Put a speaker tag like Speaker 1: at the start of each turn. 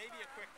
Speaker 1: maybe a quick